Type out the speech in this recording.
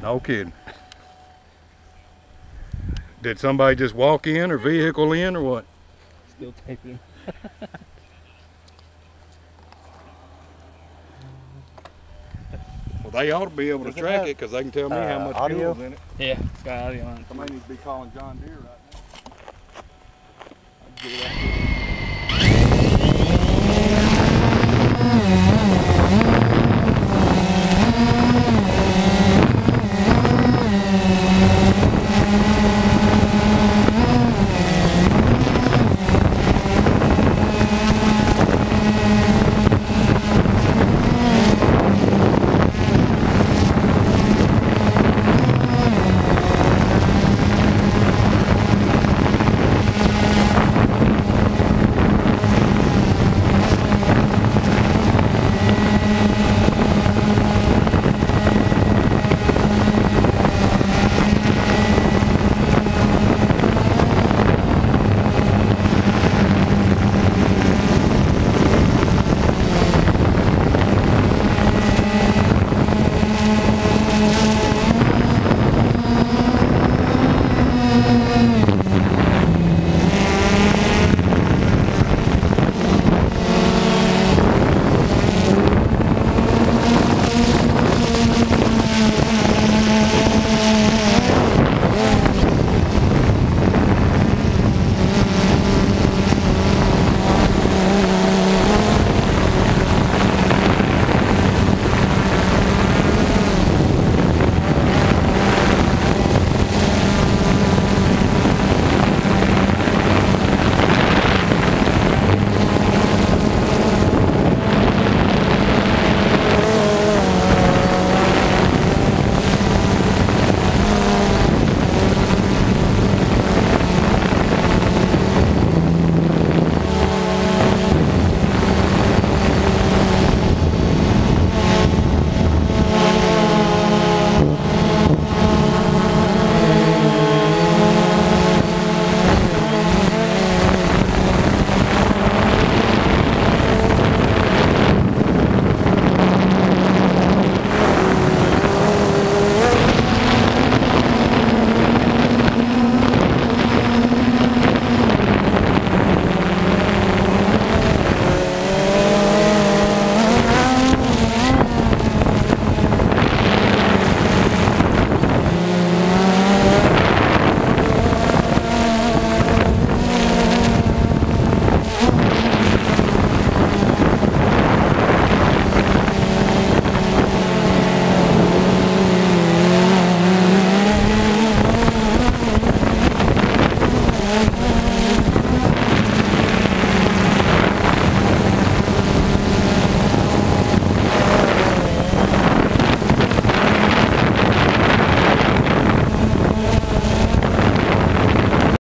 No kidding. Did somebody just walk in or vehicle in or what? Still taping. Well, they ought to be able to track it because they can tell me how much audio? fuel's in it. Yeah, it's got audio on it. Somebody needs to be calling John Deere right